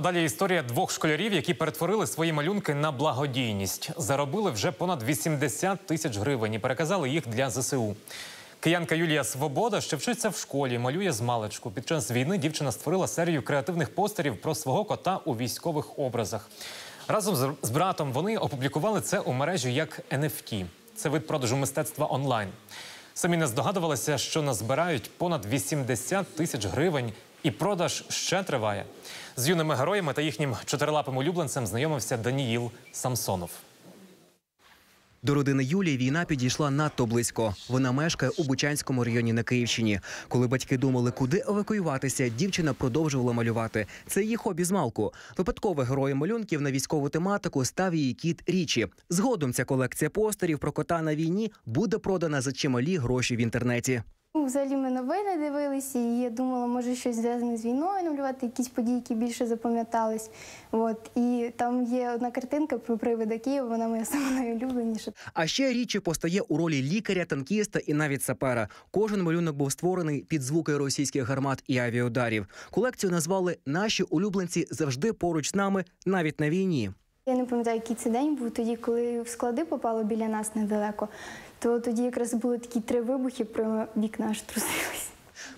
А далі історія двох школярів, які перетворили свої малюнки на благодійність. Заробили вже понад 80 тисяч гривень і переказали їх для ЗСУ. Киянка Юлія Свобода ще вчиться в школі, малює з маличку. Під час війни дівчина створила серію креативних постерів про свого кота у військових образах. Разом з- братом вони опублікували це у мережі як NFT. Це вид продажу мистецтва онлайн. Самі не здогадувалися, що назбирають понад 80 тисяч гривень, і продаж ще триває. З юними героями та їхнім чотирилапим улюбленцем знайомився Даніїл Самсонов. До родини Юлії війна підійшла надто близько. Вона мешкає у Бучанському районі на Київщині. Коли батьки думали, куди евакуюватися, дівчина продовжувала малювати. Це її хобі з малку. Випадково героєм малюнків на військову тематику став її кіт Річі. Згодом ця колекція постерів про кота на війні буде продана за чималі гроші в інтернеті. Ну, Взагалі ми новини дивилися, і я думала, може щось зв'язане з війною намалювати, якісь події, які більше запам'ятались. От. І там є одна картинка про привида Києва, вона моя сама найулюбленіша. А ще Річі постає у ролі лікаря, танкіста і навіть сапера. Кожен малюнок був створений під звуки російських гармат і авіаударів. Колекцію назвали Наші улюбленці завжди поруч з нами, навіть на війні. Я не пам'ятаю, який це день був тоді, коли в склади попало біля нас недалеко. То тоді якраз були такі три вибухи, про вікна аж трусились.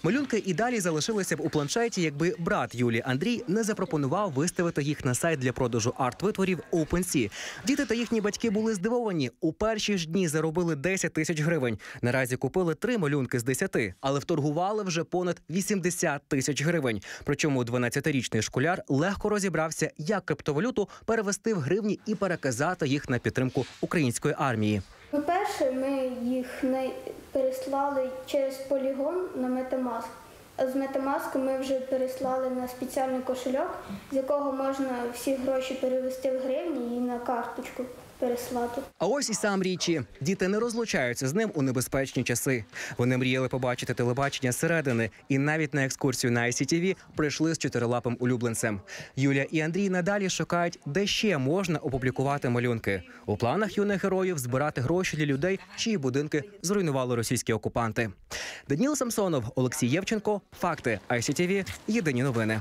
Малюнки і далі залишилися б у планшеті, якби брат Юлії Андрій не запропонував виставити їх на сайт для продажу арт-витворів OpenSea. Діти та їхні батьки були здивовані. У перші ж дні заробили 10 тисяч гривень. Наразі купили три малюнки з 10, але вторгували вже понад 80 тисяч гривень. Причому 12-річний школяр легко розібрався, як криптовалюту перевести в гривні і переказати їх на підтримку української армії. По-перше, ми їх не переслали через полігон на Metamask. А з Metamask ми вже переслали на спеціальний кошельок, з якого можна всі гроші перевести в гривні і на карточку переслати. А ось і сам річі. Діти не розлучаються з ним у небезпечні часи. Вони мріяли побачити телебачення зсередини, і навіть на екскурсію на ICTV прийшли з чотирилапим улюбленцем. Юля і Андрій надалі шукають, де ще можна опублікувати малюнки. У планах юних героїв збирати гроші для людей, чиї будинки зруйнували російські окупанти. Даніл Самсонов, Олексій Євченко. Факти ICTV. Єдині новини.